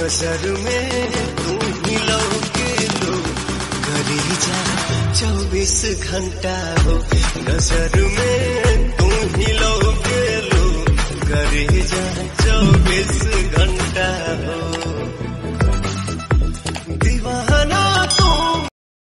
नज़र में तू ही लौके लो। करी जा, चौबीस घंटा हो। नज़र में तू ही लौके लो। करी जा, चौबीस